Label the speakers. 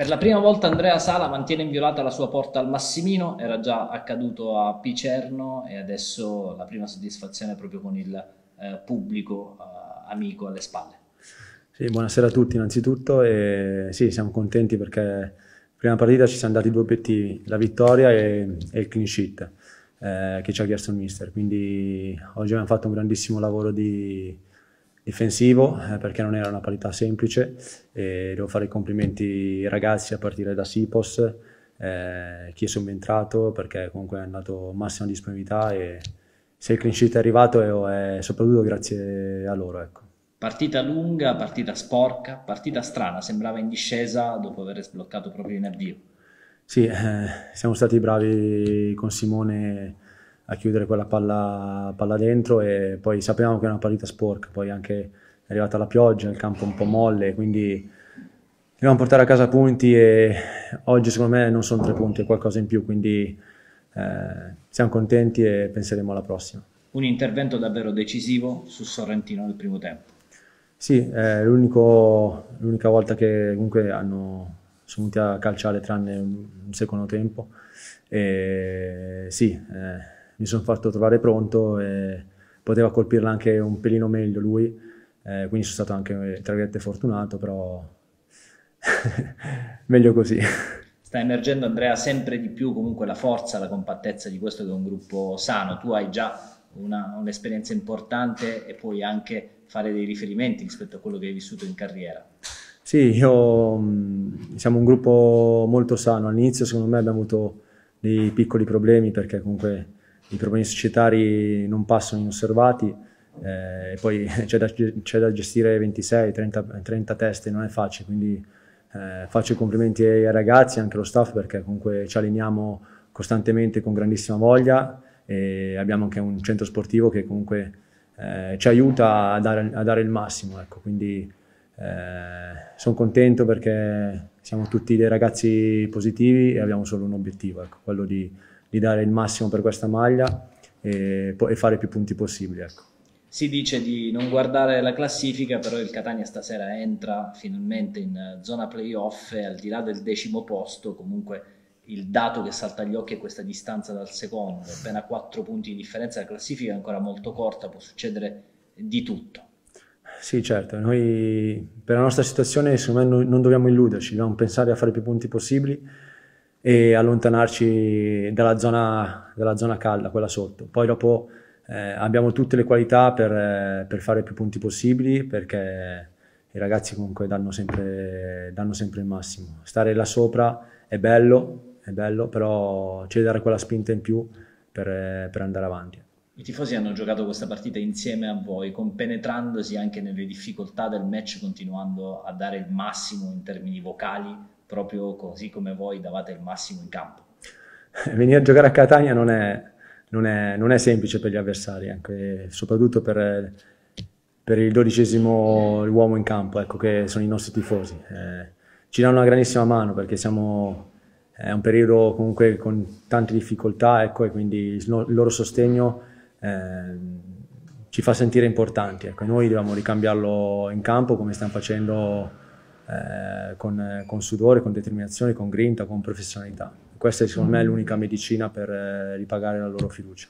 Speaker 1: Per la prima volta Andrea Sala mantiene inviolata la sua porta al Massimino, era già accaduto a Picerno e adesso la prima soddisfazione è proprio con il eh, pubblico eh, amico alle spalle.
Speaker 2: Sì, buonasera a tutti innanzitutto e sì, siamo contenti perché prima partita ci siamo dati due obiettivi, la vittoria e, e il clean sheet eh, che ci ha chiesto il mister, quindi oggi abbiamo fatto un grandissimo lavoro di difensivo eh, perché non era una parità semplice e devo fare i complimenti ai ragazzi a partire da Sipos, eh, chi è subentrato perché comunque è andato massima disponibilità e se il clean sheet è arrivato è, è soprattutto grazie a loro. Ecco.
Speaker 1: Partita lunga, partita sporca, partita strana, sembrava in discesa dopo aver sbloccato proprio in avvio.
Speaker 2: Sì, eh, siamo stati bravi con Simone a chiudere quella palla, palla, dentro e poi sapevamo che era una partita sporca, poi anche è arrivata la pioggia, il campo un po' molle, quindi dobbiamo portare a casa punti e oggi secondo me non sono tre punti, è qualcosa in più, quindi eh, siamo contenti e penseremo alla prossima.
Speaker 1: Un intervento davvero decisivo su Sorrentino nel primo tempo.
Speaker 2: Sì, è l'unica volta che comunque hanno, sono venuti a calciare tranne un secondo tempo. E sì, eh, mi sono fatto trovare pronto e poteva colpirla anche un pelino meglio lui, eh, quindi sono stato anche, tra virgolette, fortunato, però meglio così.
Speaker 1: Sta emergendo Andrea sempre di più comunque la forza, la compattezza di questo che è un gruppo sano. Tu hai già una, un'esperienza importante e puoi anche fare dei riferimenti rispetto a quello che hai vissuto in carriera.
Speaker 2: Sì, io, mm, siamo un gruppo molto sano. All'inizio secondo me abbiamo avuto dei piccoli problemi perché comunque i problemi societari non passano inosservati, eh, poi c'è da, c'è da, gestire 26, 30, 30, teste, non è facile, quindi eh, faccio i complimenti ai ragazzi e anche allo staff perché comunque ci alleniamo costantemente con grandissima voglia e abbiamo anche un centro sportivo che comunque eh, ci aiuta a dare, a dare, il massimo, ecco, quindi eh, sono contento perché siamo tutti dei ragazzi positivi e abbiamo solo un obiettivo, ecco, quello di di dare il massimo per questa maglia e, e fare più punti possibili. Ecco.
Speaker 1: Si dice di non guardare la classifica, però il Catania stasera entra finalmente in zona playoff e al di là del decimo posto comunque il dato che salta agli occhi è questa distanza dal secondo, appena 4 punti di differenza, la classifica è ancora molto corta, può succedere di tutto.
Speaker 2: Sì, certo, noi per la nostra situazione secondo me non dobbiamo illuderci, dobbiamo pensare a fare più punti possibili e allontanarci dalla zona, dalla zona calda, quella sotto. Poi dopo eh, abbiamo tutte le qualità per, eh, per, fare più punti possibili perché i ragazzi comunque danno sempre, danno sempre il massimo. Stare là sopra è bello, è bello, però c'è da dare quella spinta in più per, per andare avanti.
Speaker 1: I tifosi hanno giocato questa partita insieme a voi, compenetrandosi anche nelle difficoltà del match, continuando a dare il massimo in termini vocali, proprio così come voi davate il massimo in campo.
Speaker 2: Venire a giocare a Catania non è, non è, non è semplice per gli avversari, anche, soprattutto per, per, il dodicesimo uomo in campo, ecco, che sono i nostri tifosi. Eh, ci danno una grandissima mano perché siamo, è un periodo comunque con tante difficoltà ecco, e quindi il loro sostegno eh, ci fa sentire importanti. Ecco. Noi dobbiamo ricambiarlo in campo come stiamo facendo eh, con, con, sudore, con determinazione, con grinta, con professionalità. Questa è secondo me l'unica medicina per eh, ripagare la loro fiducia.